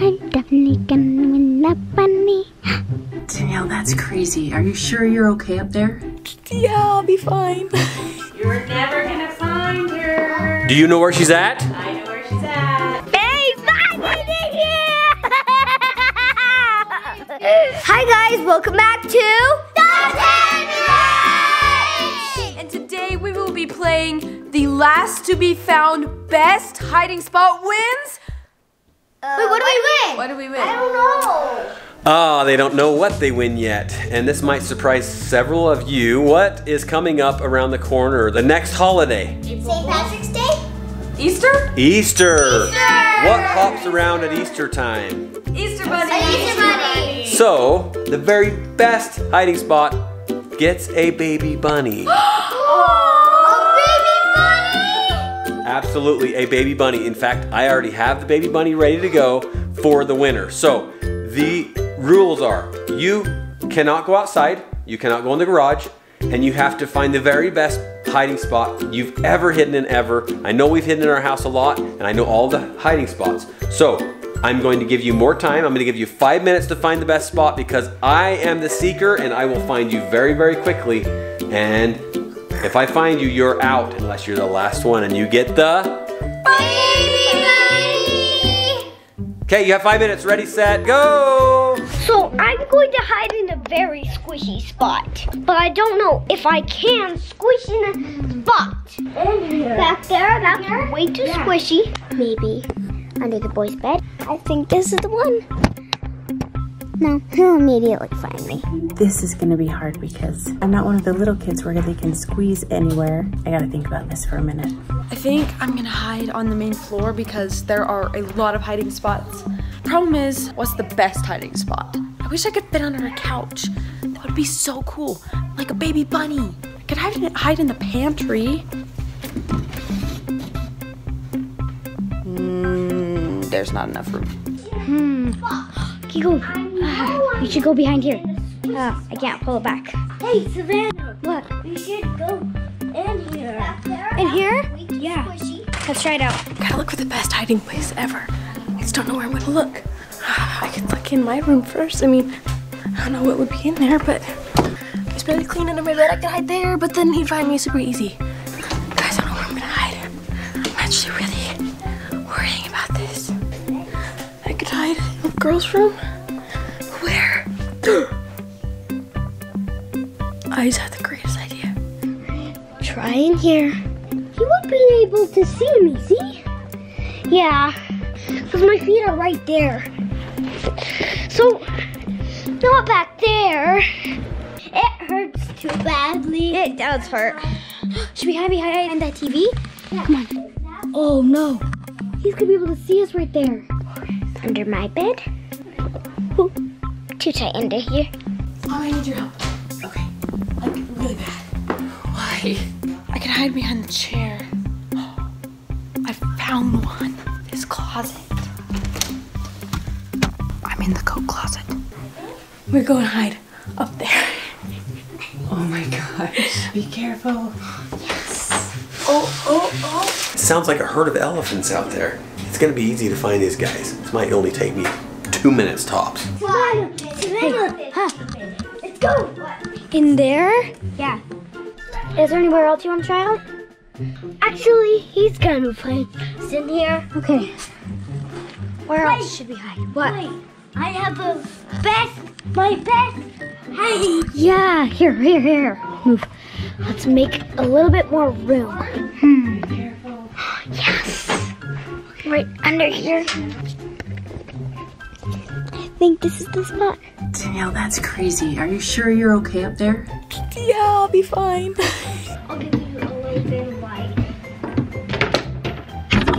I'm definitely gonna win the bunny. Danielle, that's crazy. Are you sure you're okay up there? Yeah, I'll be fine. You're never gonna find her. Do you know where she's at? I know where she's at. Hey, Bunny here! Hi guys, welcome back to the And today we will be playing the last to be found best hiding spot wins. Wait, what do we win? What do we win? I don't know. Ah, they don't know what they win yet. And this might surprise several of you. What is coming up around the corner? The next holiday? St. Patrick's Day? Easter? Easter. What hops around at Easter time? Easter bunny. Easter Bunny. So, the very best hiding spot gets a baby bunny. Absolutely, a baby bunny. In fact, I already have the baby bunny ready to go for the winner. So, the rules are you cannot go outside, you cannot go in the garage, and you have to find the very best hiding spot you've ever hidden in ever. I know we've hidden in our house a lot, and I know all the hiding spots. So, I'm going to give you more time. I'm going to give you five minutes to find the best spot because I am the seeker and I will find you very, very quickly. And if I find you, you're out unless you're the last one and you get the. Baby bunny! Okay, you have five minutes. Ready, set, go! So I'm going to hide in a very squishy spot. But I don't know if I can squish in a spot. Back there, that's way too squishy. Maybe under the boy's bed. I think this is the one. No, he'll immediately find me. This is gonna be hard because I'm not one of the little kids where they can squeeze anywhere. I gotta think about this for a minute. I think I'm gonna hide on the main floor because there are a lot of hiding spots. Problem is, what's the best hiding spot? I wish I could fit under a couch. That would be so cool, like a baby bunny. I could hide in, hide in the pantry. Mm, there's not enough room. Hmm. Kiko, uh, you should go behind here. Uh, I can't pull it back. Hey, Savannah. What? We should go in here. In here? Yeah. Let's try it out. Gotta look for the best hiding place ever. I just don't know where I'm gonna look. I could look in my room first. I mean, I don't know what would be in there, but it's really clean under my bed. I could hide there, but then he'd find me super easy. Guys, I don't know where I'm gonna hide. I'm actually really worrying about this. I could hide in the girls' room. I just had the greatest idea. Try in here. He won't be able to see me, see? Yeah, because my feet are right there. So, not back there. It hurts too badly. It does hurt. Should we hide behind that TV? Come on. Oh no. He's gonna be able to see us right there. Under my bed? Ooh, too tight under here. Oh, I need your help. Okay. Like, really bad. Why? I can hide behind the chair. I found one. This closet. I'm in the coat closet. We're going to hide up there. Oh my gosh. Be careful. Yes. Oh, oh, oh. It sounds like a herd of elephants out there. It's gonna be easy to find these guys. This might only take me two minutes tops. Savannah, huh? Let's go. In there? Yeah. Is there anywhere else you want to try out? Actually, he's gonna find us in here. Okay. Where else should we hide? What? I have the best, my best hiding. Yeah, here, here, here. Move. Let's make a little bit more room. Hmm. Yes. Right under here. I think this is the spot. Danielle, that's crazy. Are you sure you're okay up there? Yeah, I'll be fine. I'll give you a little bit of light.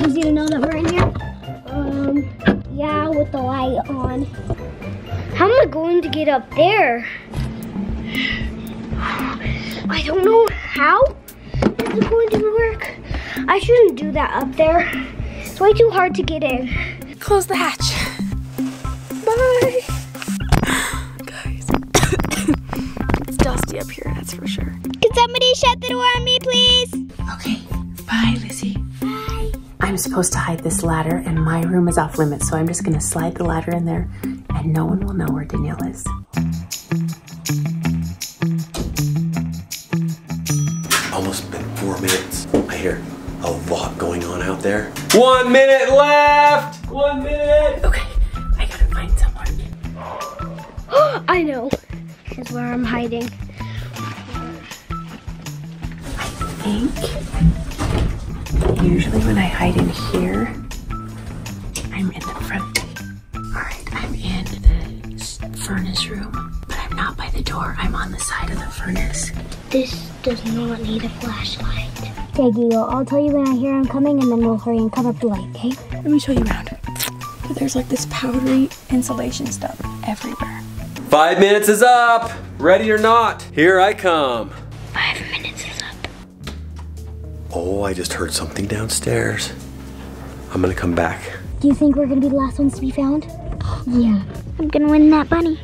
Easy to know that we're in here? Um, yeah, with the light on. How am I going to get up there? I don't know how this is going to work. I shouldn't do that up there. It's way too hard to get in. Close the hatch. Bye. It's up here, that's for sure. Can somebody shut the door on me, please? Okay. Bye, Lizzie. Bye. I'm supposed to hide this ladder and my room is off limits. So I'm just gonna slide the ladder in there and no one will know where Danielle is. Almost been four minutes. I hear a lot going on out there. One minute left! One minute! Okay, I gotta find someone. I know. Here's where I'm hiding. Think usually when I hide in here, I'm in the front. All right, I'm in the furnace room, but I'm not by the door. I'm on the side of the furnace. This does not need a flashlight. Okay, Gigo, I'll tell you when I hear him coming and then we'll hurry and cover up the light, okay? Let me show you around. There's like this powdery insulation stuff everywhere. Five minutes is up! Ready or not, here I come. Oh, I just heard something downstairs. I'm gonna come back. Do you think we're gonna be the last ones to be found? Yeah. I'm gonna win that bunny.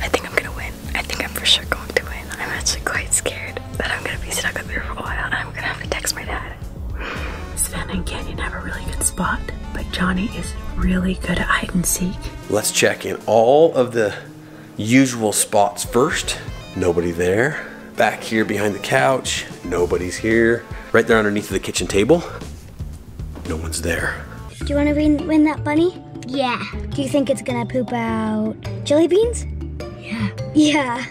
I think I'm gonna win. I think I'm for sure going to win. I'm actually quite scared that I'm gonna be stuck up here for a while and I'm gonna have to text my dad. Sven and Canyon have a really good spot, but Johnny is really good at hide and seek. Let's check in all of the usual spots first. Nobody there. Back here behind the couch, nobody's here. Right there underneath the kitchen table, no one's there. Do you wanna win, win that bunny? Yeah. Do you think it's gonna poop out jelly beans? Yeah. Yeah.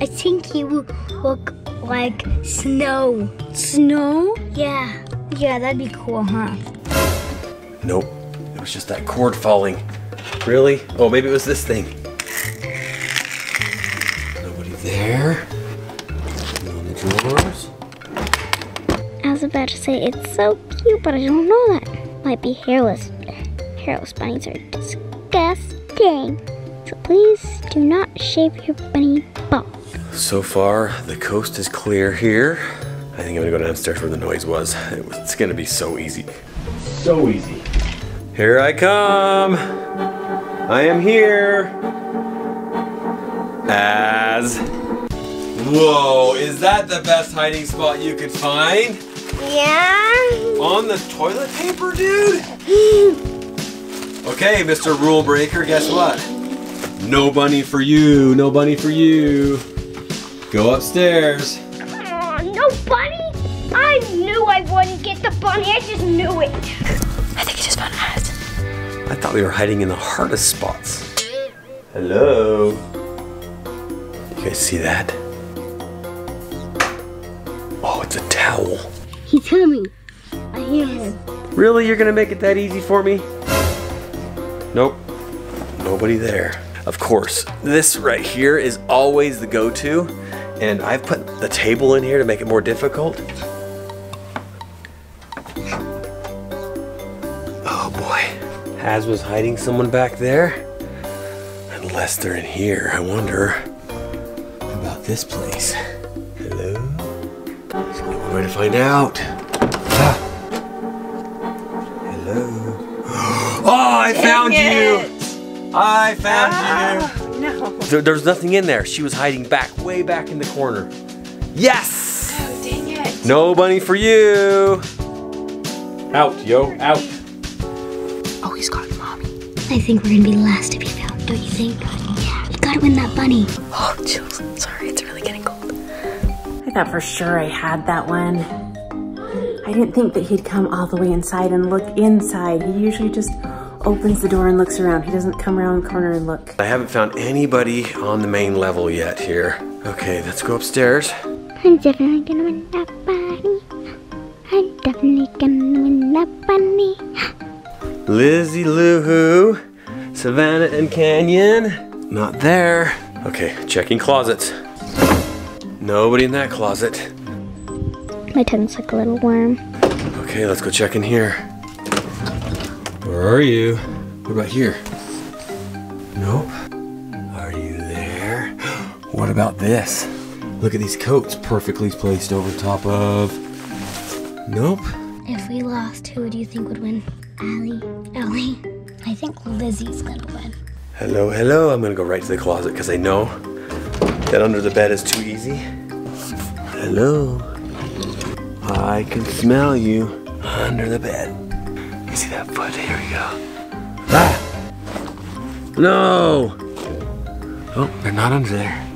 I think he will look like snow. Snow? Yeah. Yeah, that'd be cool, huh? Nope, it was just that cord falling. Really? Oh, maybe it was this thing. Nobody there. No the drawers. About to say it's so cute, but I don't know that. Might be hairless. Hairless bunnies are disgusting. So please do not shave your bunny bald. So far, the coast is clear here. I think I'm gonna go downstairs where the noise was. It's gonna be so easy. So easy. Here I come. I am here. As. Whoa, is that the best hiding spot you could find? Yeah. On the toilet paper, dude? Okay, Mr. Rule Breaker, guess what? No bunny for you, no bunny for you. Go upstairs. Aw, no bunny? I knew I wouldn't get the bunny. I just knew it. I think I just found us. I thought we were hiding in the hardest spots. Hello? You guys see that? Oh, it's a towel. He's coming. I hear him. Really? You're gonna make it that easy for me? Nope. Nobody there. Of course, this right here is always the go-to, and I've put the table in here to make it more difficult. Oh boy. Haz was hiding someone back there. Unless they're in here, I wonder about this place. Way to find out. Ah. Hello? Oh, I found you! I found you! No. There, there's nothing in there. She was hiding back, way back in the corner. Yes! Dang it. No bunny for you! Out, yo, out. Oh, he's got mommy. I think we're gonna be the last to be found, don't you think? Yeah. You gotta win that bunny. Oh, chills. Sorry, it's really getting cold. I thought for sure I had that one. I didn't think that he'd come all the way inside and look inside. He usually just opens the door and looks around. He doesn't come around the corner and look. I haven't found anybody on the main level yet here. Okay, let's go upstairs. I'm definitely gonna win that bunny. I'm definitely gonna win that bunny. Lizzie Lou Who, Savannah and Canyon. Not there. Okay, checking closets. Nobody in that closet. My tongue's like a little worm. Okay, let's go check in here. Where are you? What about here? Nope. Are you there? What about this? Look at these coats perfectly placed over top of. Nope. If we lost, who do you think would win? Allie. Ellie. I think Lizzie's gonna win. Hello, hello. I'm gonna go right to the closet because I know that under the bed is too easy. Hello. I can smell you under the bed. me see that foot. Here we go. Ah! No! Oh, they're not under there.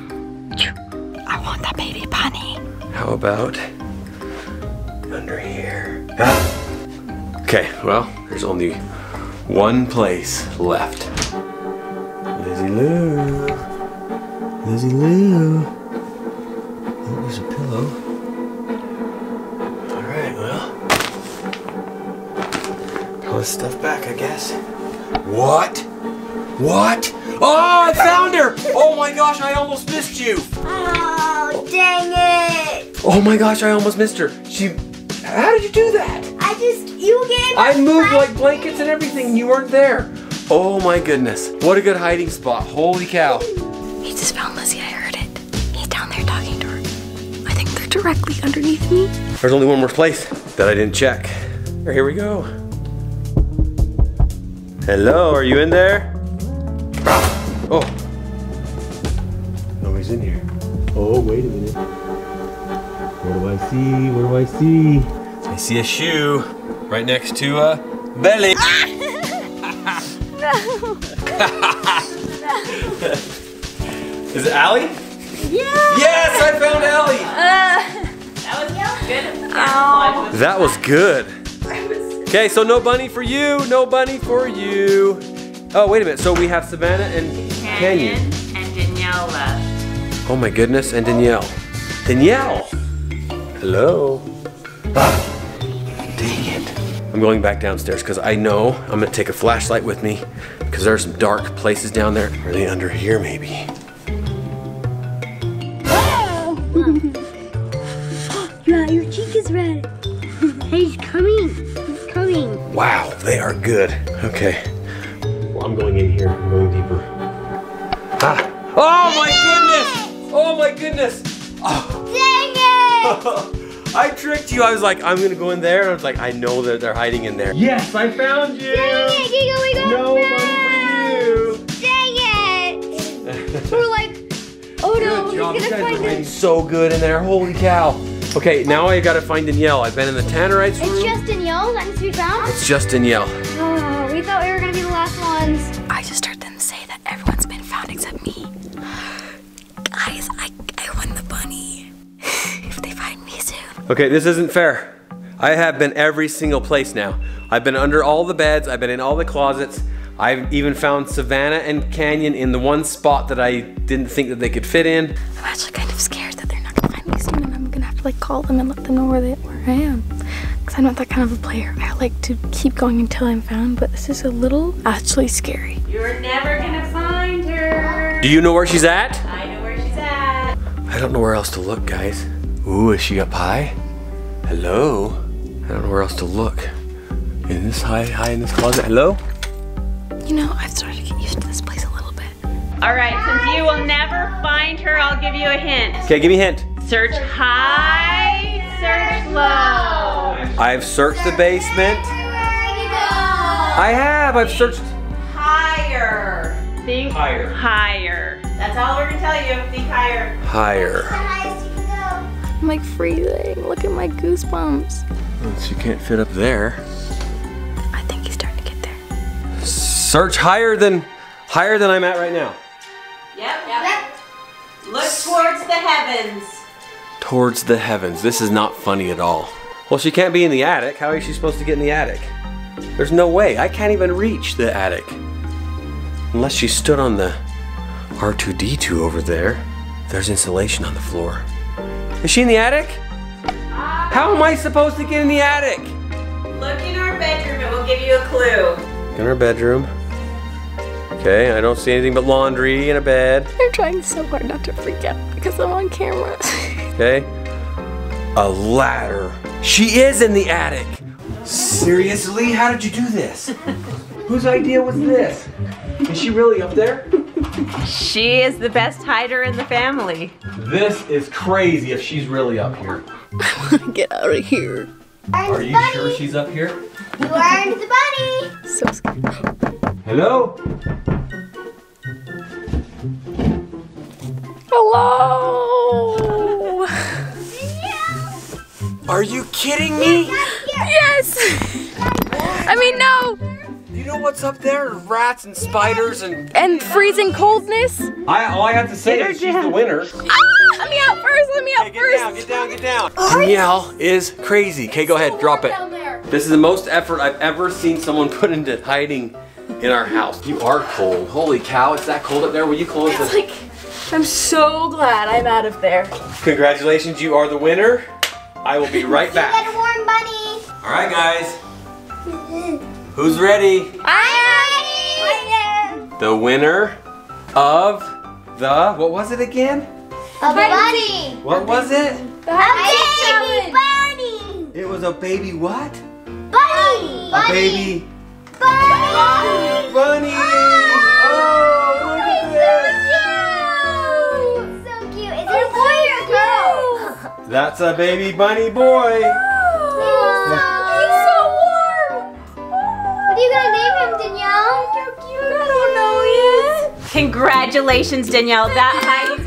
I want that baby bunny. How about under here? Ah. Okay, well, there's only one place left. Lizzie Lou. Lizzie Lou. This stuff back, I guess. What? What? Oh, I found her! Oh my gosh, I almost missed you! Oh, dang it! Oh my gosh, I almost missed her. She. How did you do that? I just, you gave I moved like blankets and everything. You weren't there. Oh my goodness. What a good hiding spot. Holy cow. He just found Lizzie. I heard it. He's down there talking to her. I think they're directly underneath me. There's only one more place that I didn't check. Here we go. Hello, are you in there? Oh. Nobody's in here. Oh, wait a minute. What do I see? What do I see? I see a shoe right next to a belly. Is it Allie? Yeah. Yes, I found Allie. Uh, that was good. Oh. Okay, so no bunny for you, no bunny for you. Oh, wait a minute. So we have Savannah and Canyon. and Danielle left. Oh my goodness, and Danielle. Danielle! Hello. Ah, dang it. I'm going back downstairs because I know I'm gonna take a flashlight with me because there are some dark places down there. Are they under here maybe? Yeah, your cheek is red. He's. He's coming. Wow, they are good. Okay. Well, I'm going in here. I'm going deeper. Ah. Oh my goodness! Oh my goodness! Oh. Dang it! I tricked you. I was like, I'm gonna go in there. And I was like, I know that they're hiding in there. Yes, I found you. Dang it, Giga, we got No found. money Dang it! We're like, oh no, Good job. he's gonna guys find hiding us. so good in there. Holy cow. Okay, now I gotta find Danielle. I've been in the Tannerites room. It's just Danielle that needs to be found? It's just Danielle. Oh, we thought we were gonna be the last ones. I just heard them say that everyone's been found except me. Guys, I, I won the bunny. if they find me soon. Okay, this isn't fair. I have been every single place now. I've been under all the beds, I've been in all the closets. I've even found Savannah and Canyon in the one spot that I didn't think that they could fit in. I'm actually kind of scared that they're not gonna find me soon and I'm gonna have to like call them and let them know where they where I am. Cause I'm not that kind of a player. I like to keep going until I'm found, but this is a little actually scary. You're never gonna find her. Do you know where she's at? I know where she's at. I don't know where else to look, guys. Ooh, is she up high? Hello? I don't know where else to look. In this high, high in this closet. Hello? You know, I've started to get used to this place a little bit. All right, since you will never find her, I'll give you a hint. Okay, give me a hint. Search high, search low. I've searched the basement. I have. I've searched Higher. Think Higher. Higher. That's all we're gonna tell you. Think higher. higher. I'm like freezing. Look at my goosebumps. She can't fit up there. I think he's starting to get there. Search higher than higher than I'm at right now. Yep, yep. Look towards the heavens. Towards the heavens. This is not funny at all. Well, she can't be in the attic. How is she supposed to get in the attic? There's no way. I can't even reach the attic. Unless she stood on the R2D2 over there. There's insulation on the floor. Is she in the attic? How am I supposed to get in the attic? Look in our bedroom. It will give you a clue. In our bedroom. Okay, I don't see anything but laundry and a bed. They're trying so hard not to freak out because I'm on camera. Okay. A ladder. She is in the attic. Seriously? How did you do this? Whose idea was this? Is she really up there? She is the best hider in the family. This is crazy if she's really up here. get out of here. Are you sure she's up here? You earned the bunny. So scared. Hello? Hello. Are you kidding me? yes. I mean, no. You know what's up there? Rats and spiders and. And freezing coldness. I all I have to say is she's the winner. Ah, let me out first. Let me out Okay, get first. down, get down, get down. Danielle is crazy. Okay, go ahead, drop it. This is the most effort I've ever seen someone put into hiding in our house. You are cold. Holy cow, it's that cold up there. Will you close It's the like, I'm so glad I'm out of there. Congratulations, you are the winner. I will be right Get back. a warm bunny. All right, guys. Who's ready? I'm ready. The winner of the what was it again? A bunny. What was it? A baby bunny. It was a baby what? Bunny. A baby bunny. bunny. Ah. Oh, That's a baby bunny boy. He's so warm. What are you gonna name him, Danielle? How cute. I don't know yet. Congratulations, Danielle. That hiding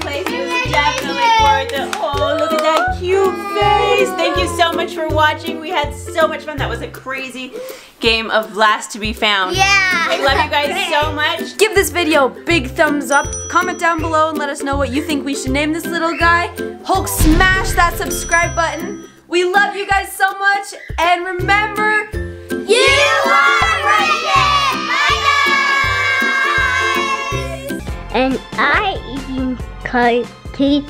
face. Thank you so much for watching. We had so much fun. That was a crazy game of Last to be Found. Yeah. I love you guys so much. Give this video a big thumbs up. Comment down below and let us know what you think we should name this little guy. Hulk, smash that subscribe button. We love you guys so much. And remember, You are brilliant. And I eating cookies.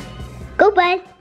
Goodbye.